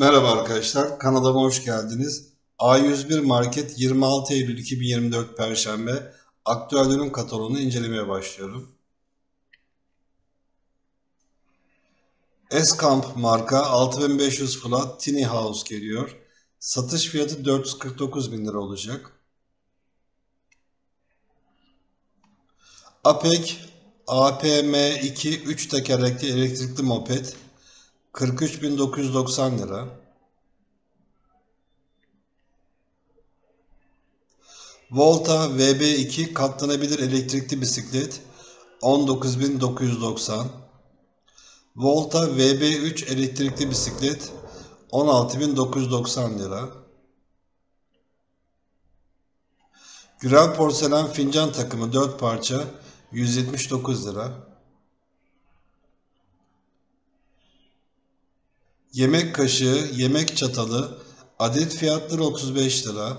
Merhaba arkadaşlar, kanalıma hoş geldiniz. A101 Market 26 Eylül 2024 Perşembe aktüel ürün kataloğunu incelemeye başlıyorum. Eskamp marka 6500 flat Tiny House geliyor. Satış fiyatı 449 bin lira olacak. Apek APM2 3 tekerlekli elektrikli moped 43.990 lira. Volta VB2 katlanabilir elektrikli bisiklet 19.990. Volta VB3 elektrikli bisiklet 16.990 lira. Gürel porselen fincan takımı 4 parça 179 lira. Yemek kaşığı, yemek çatalı adet fiyatları 35 lira.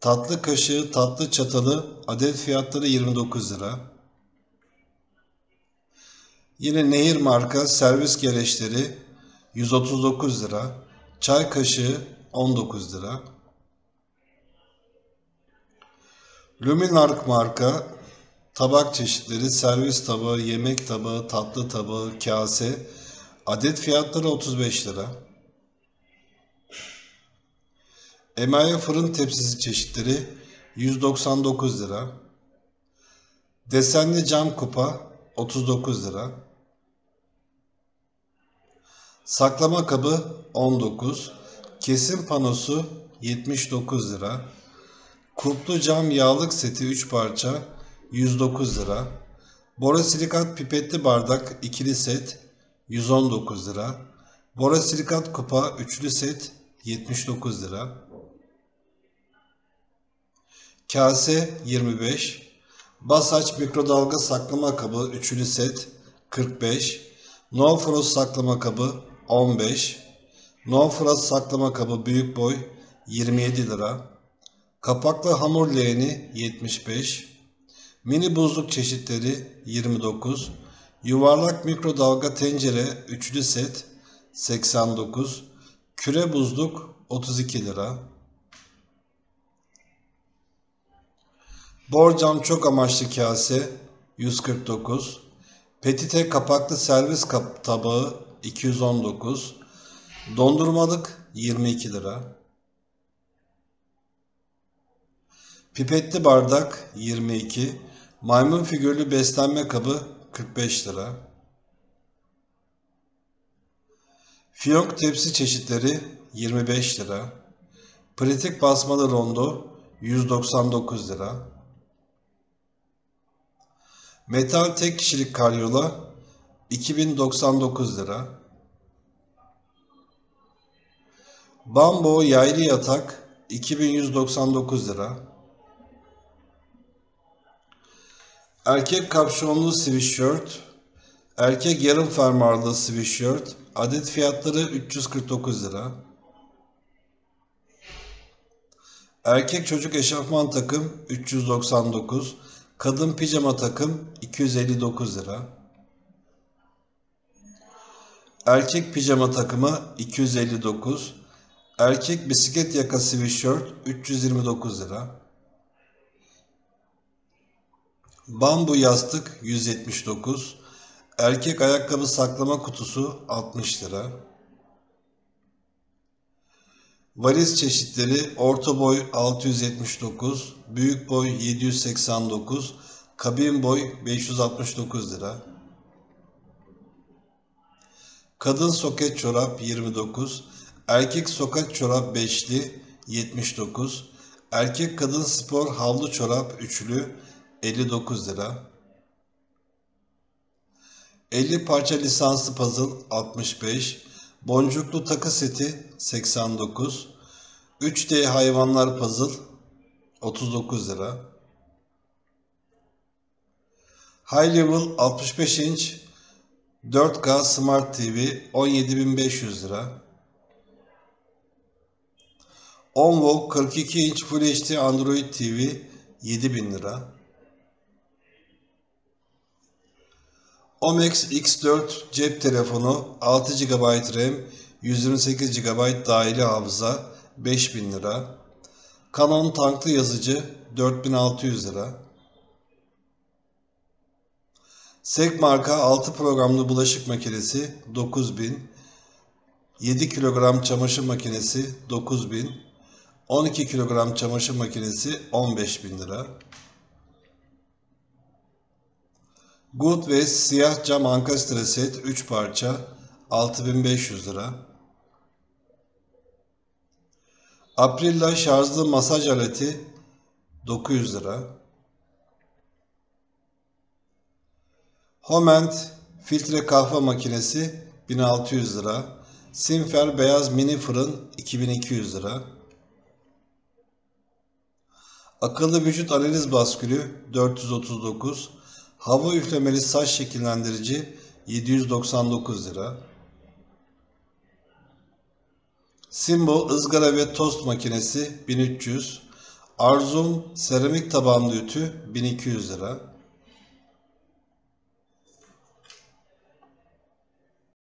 Tatlı kaşığı, tatlı çatalı adet fiyatları 29 lira. Yine Nehir marka servis gereçleri 139 lira. Çay kaşığı 19 lira. Luminark marka tabak çeşitleri, servis tabağı, yemek tabağı, tatlı tabağı, kase adet fiyatları 35 lira. Emaye fırın tepsisi çeşitleri 199 lira. Desenli cam kupa 39 lira. Saklama kabı 19. Kesim panosu 79 lira. Kuplu cam yağlık seti 3 parça 109 lira. Borosilikat pipetli bardak ikili set 119 lira. Borosilikat kupa üçlü set 79 lira. Kase 25. Basaç mikrodalga saklama kabı üçlü set 45. No Frost saklama kabı 15. No Frost saklama kabı büyük boy 27 lira. Kapaklı hamur leğeni 75. Mini buzluk çeşitleri 29. Yuvarlak mikrodalga tencere üçlü set 89. Küre buzluk 32 lira. Borcam çok amaçlı kase 149. Petite kapaklı servis kap tabağı 219. Dondurmalık 22 lira. Pipetli bardak 22. Maymun figürlü beslenme kabı 45 lira. Fiyonk tepsi çeşitleri 25 lira. Pratik basmalı rondo 199 lira. Metal tek kişilik karyola 2099 lira. Bambo yaylı yatak 2199 lira. Erkek kapşonlu sweatshirt, erkek yarım fermuarlı sweatshirt, adet fiyatları 349 lira. Erkek çocuk eşofman takım 399, kadın pijama takım 259 lira. Erkek pijama takımı 259, erkek bisiklet yaka sweatshirt 329 lira. Bambu yastık 179. Erkek ayakkabı saklama kutusu 60 lira. Valiz çeşitleri orta boy 679, büyük boy 789, kabin boy 569 lira. Kadın soket çorap 29, erkek soket çorap 5'li 79, erkek kadın spor havlu çorap üçlü 59 lira. 50 parça lisanslı puzzle 65. Boncuklu takı seti 89. 3D hayvanlar puzzle 39 lira. High Level 65 inç 4K Smart TV 17.500 lira. Onvo 42 inç Full HD Android TV 7000 lira. Omex X4 cep telefonu 6 GB RAM 128 GB dahili hafıza 5000 lira. Canon tanklı yazıcı 4600 lira. Sek marka 6 programlı bulaşık makinesi 9000. 7 kilogram çamaşır makinesi 9000. 12 kilogram çamaşır makinesi 15000 lira. Good West siyah cam ankastre set 3 parça 6500 lira. Aprilla şarjlı masaj aleti 900 lira. Homent filtre kahve makinesi 1600 lira. Simfer beyaz mini fırın 2200 lira. Akıllı vücut analiz baskülü 439. Hava üflemeli saç şekillendirici 799 lira. Simbo ızgara ve tost makinesi 1300. Arzum seramik tabanlı ütü 1200 lira.